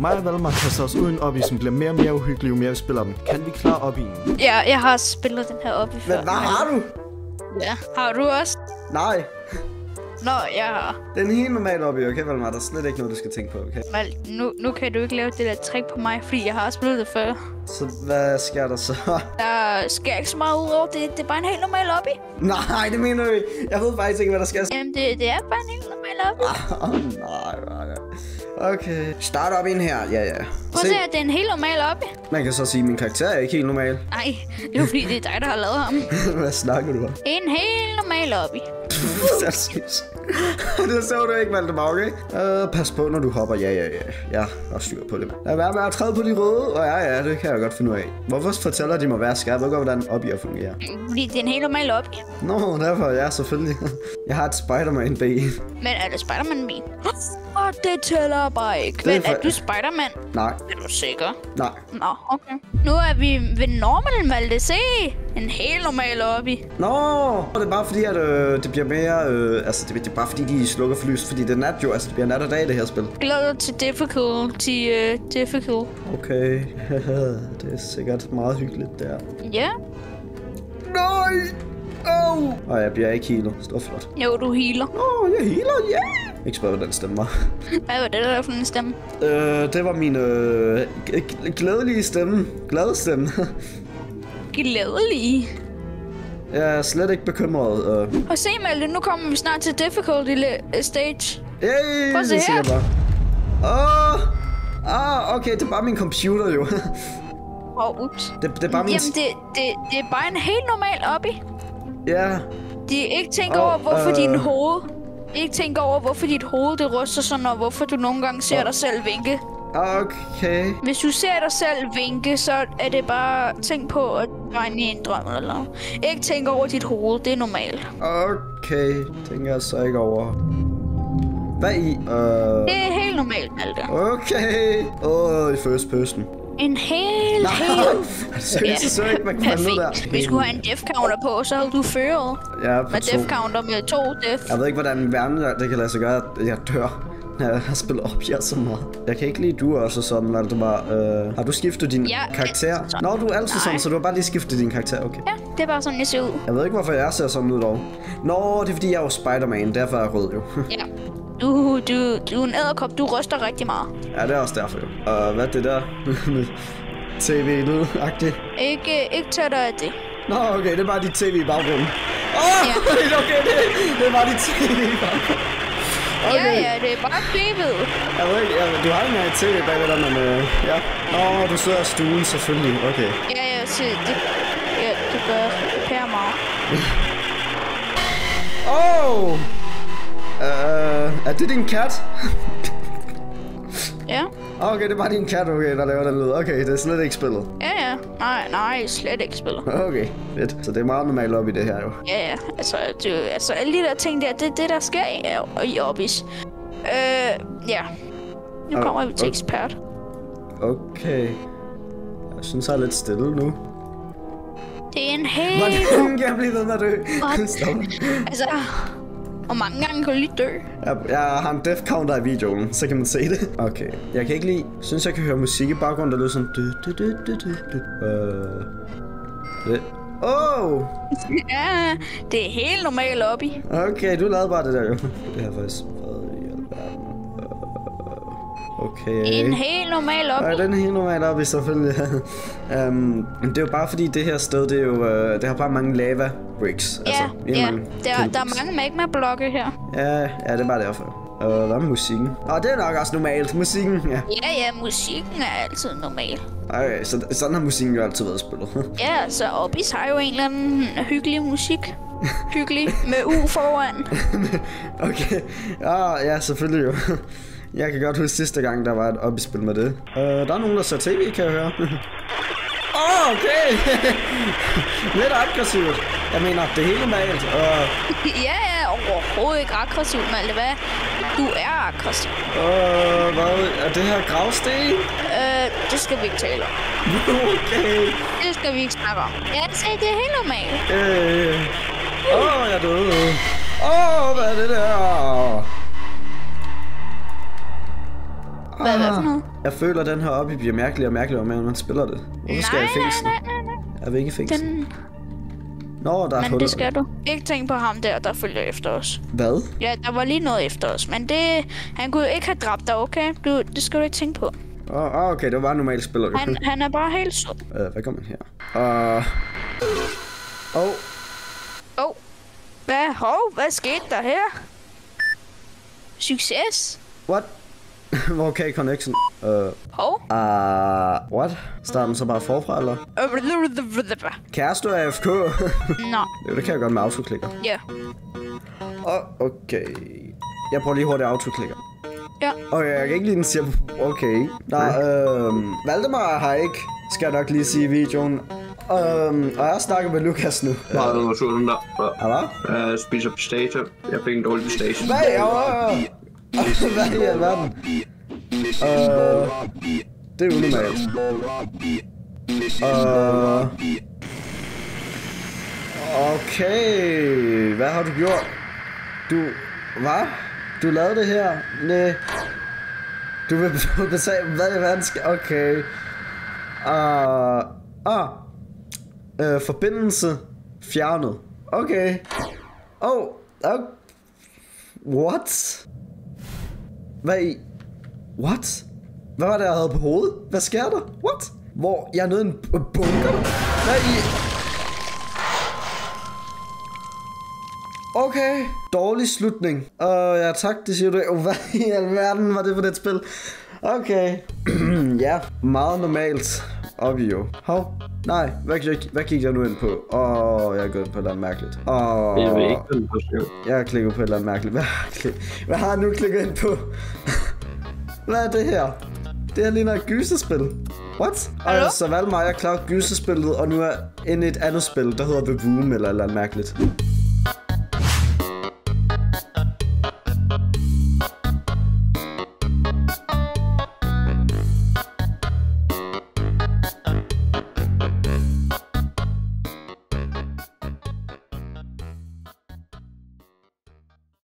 Mig og Valmar kaster os uden op i, som bliver mere og mere uhyggelig, jo mere vi spiller dem. Kan vi klare op i? Ja, jeg har spillet den her op i før. Men hvad har du? Ja. Har du også? Nej, Nå, jeg har. den er helt normal op i, okay, Valmar? Der er slet ikke noget, du skal tænke på, okay? Val, nu, nu kan du ikke lave det der trick på mig, fordi jeg har spillet det før. Så hvad sker der så? Der sker ikke så meget ud over det. Det er bare en helt normal lobby. nej, det mener du ikke. Jeg ved faktisk ikke, hvad der sker. Jamen, det, det er bare en helt normal lobby. Åh, oh, nej. Okay. Start op ind her. Ja, ja. Prøv at se, at det er en helt normal lobby. Man kan så sige, at min karakter er ikke helt normal. Nej, det er jo fordi, det er dig, der har lavet ham. hvad snakker du om? En helt normal lobby. Præcis. det så du ikke, Valdemar, okay? Uh, pas på, når du hopper. Ja, ja, ja. Jeg har styr på det. Lad være med at træde på de røde. Og ja, ja, det kan jeg godt finde ud af. Hvorfor fortæller de mig, hvad jeg skal? Jeg ved godt, hvordan op i at fungere. Fordi det er en helt normal lobby. Nå, derfor, ja, selvfølgelig. jeg har et Spider-Man-ben. Men er det Spider-Man min? Åh, det tæller bare ikke. Det er Men for- er du Spider-Man? Nej, Er du sikker? nej. Nå, okay. Nu er vi ved normal Malte. Se! En helt normal lobby. Nå, det er bare fordi, at øh, det bliver mere... Øh, altså, det, det er bare fordi, de slukker for lys. Fordi det er nat jo. Altså, det bliver nat og dag, det her spil. Glæder til difficulty. Uh, difficult. Okay. det er sikkert meget hyggeligt, der. Ja. Nej! Oh! Og jeg bliver ikke. Det var flot. Jo, du healer. Åh, oh, jeg healer, ja! Yeah! Ikke spørge, hvordan stemme var. Hvad var det der for en stemme? øh, det var min øh, glædelige stemme. Glade stemme. Glædelig. jeg er slet ikke bekymret. Øh. Og se Malte, nu kommer vi snart til difficulty stage. Yay! Prøv at se her. bare. Åh! Ah, okay, det er bare min computer jo. Åh, oh, ups. det, det er bare min... Jamen, det, det, det er bare en helt normal lobby. Ja. De er ikke tænkt Åh, over, hvorfor øh. din hoved... De ikke tænkt over, hvorfor dit hoved det ryster sådan, og hvorfor du nogle gange ser dig selv vinke. Okay. Hvis du ser dig selv vinke, så er det bare tænk på, at inde i en drøm eller. Ikke tænk over dit hoved, det er normalt. Okay. Tænker jeg så ikke over. Hvad i? Øh... Det er helt normalt, Malte. Okay. Åh, oh, i first person. En helt, helt... Seriøst, så ikke, man kan ned der. Du skulle have en death counter på, så havde du ført. Ja, på Med to. death counter med to death. Jeg ved ikke, hvordan verden det kan lade sig gøre, at jeg dør. Når Jeg har spillet op her så meget. Jeg kan ikke lide, du er også sådan, bare... Øh, har du skiftet din Ja, karakter? sådan. Nå, du er altid Nej. sådan, så du har bare lige skiftet din karakter, okay. Ja, det er bare sådan, jeg ser ud. Jeg ved ikke, hvorfor jeg ser sådan ud dog. Nå, det er fordi, jeg er jo Spider-Man, derfor er jeg rød jo. Ja. Du, du, du er en æderkop, du ryster rigtig meget. ja, det er også derfor jo. Og hvad er det der? TV-lyd-agtigt. Ikke, ikke tag dig af det. Nå, okay, det er bare dit tv i baggrunden. Åh, oh, Ja. okay, det, det er bare dit tv i baggrunden. Ja, ja, det er bare tvivlet. Jeg ved ikke, jeg, du har ikke et tv bagved dig, men øh, ja. Nå, du sidder i stuen selvfølgelig, okay. Ja, ja, se, det, ja, det gør Per meget. Åh! Oh! Uh, er det din kat? Okay, det er bare din kat, okay, der laver den lyd. Okay, det er slet ikke spillet. ja, ja. Nej, nej, slet ikke spiller. Okay, fedt. Så det er meget normalt op i det her jo. Ja, ja. Altså, det, altså alle de der ting der, det er det, der sker i, i Orbis. Øh, ja. Nu kommer vi til ekspert. Okay. Jeg synes, jeg er lidt stille nu. Det er en helt... Hvordan kan jeg blive ved med at dø? Altså, hvor mange gange kan du lige dø? Jeg, jeg har en death counter i videoen, så kan man se det. Okay. Jeg kan ikke lige... Synes, jeg kan høre musik i baggrunden, der lyder sådan... Du, du, du, du, du, du. Øh... Det. Oh! Ja, det er helt normalt lobby. Okay, du lavede bare det der jo. Det her faktisk... Okay. En helt normal lobby. Nej, den er helt normalt op i selvfølgelig. um, det er jo bare fordi det her sted, det er jo, uh, det har bare mange lava bricks. Ja, virkelig ja. mange Der, der er mange magma-blokke her. Ja, ja, det er bare derfor. Uh, hvad med musikken? Åh, det er nok også normalt. Musikken, ja. Ja, ja, musikken er altid normal. Okay, så sådan har musikken jo altid været spillet. Ja, så Orbis har jo en eller anden hyggelig musik. Hyggelig med U foran. okay. Ja, ja, selvfølgelig jo. Jeg kan godt huske sidste gang, der var et op-spil med det. Uh, der er nogen, der ser tv, kan jeg høre. Åh, oh, okay. Lidt aggressivt. Jeg mener, det er helt normalt. Og ja, ja, overhovedet ikke aggressiv, Malte. Hvad? Du er aggressiv. Øh, hvad? Er det her gravsten? Øh, det skal vi ikke tale om. okay. Det skal vi ikke snakke om. Ja, det er helt normalt. Øh. Åh, oh, jeg døde. Åh, oh, hvad er det der? Hvad, hvad for noget? Jeg føler, at den her hobby bliver mærkelig og mærkelig, om man spiller det. Hvorfor skal jeg i nej, fængsel? nej, nej, nej. Er vi ikke i fængsel? Den, Nå, der er men huller. det skal du. Ikke tænke på ham der, der følger efter os. Hvad? Ja, der var lige noget efter os, men det... Han kunne jo ikke have dræbt dig, okay? Du, det skal du ikke tænke på. Åh, oh, okay, det var bare normalt spiller. Han, han er bare helt sød. Uh, hvad gør man her? Uh... Oh, Åh. Oh. Hvad? Hov, hvad skete der her? Succes. what? okay, connection. Uh, Hov. uh, what? Starter den så bare forfra, eller? Kæreste er AFK. Nå, jo, det kan jeg godt med autoklikker. ja. Oh, okay. Jeg prøver lige hurtigt autoklikker. Ja. Okay, jeg kan ikke lige den siger, okay. Nej, øhm, Valdemar har ikke, skal jeg nok lige sige i videoen. Øhm, og jeg snakker med Lukas nu. Meget nummer 200 der. Ja, hvad? Jeg spiser pistache. Jeg fik en dårlig pistache. Hvad? Hvad i alverden? Øh, det er unormalt. Øh, okay, hvad har du gjort? Du, hvad? Du lavede det her? Nej. Du vil betale, hvad i verden skal, okay. Uh, ah, uh, forbindelse fjernet. Okay. Oh, okay. What? Hvad i? What? Hvad var det, jeg havde på hovedet? Hvad sker der? What? Hvor? Jeg er nede i en bunker? Hvad i? Okay. Dårlig slutning. Uh, ja, tak, det siger du. Oh, hvad i alverden var det for det spil? Okay. ja, meget normalt. Op jo. Hov. Nej, hvad, gik- hvad gik jeg nu ind på? Åh, oh, jeg er gået på et eller andet mærkeligt. Åh, Jeg ved ikke, hvad du skal. jeg har klikket på et eller andet mærkeligt. Hvad har jeg, klik- hvad har jeg nu klikket ind på? Hvad er det her? Det her ligner et gyserspil. What? Hallo? Og så valgte mig, jeg klarede gyserspillet, og nu er inde i et andet spil, der hedder The Room eller et eller andet mærkeligt.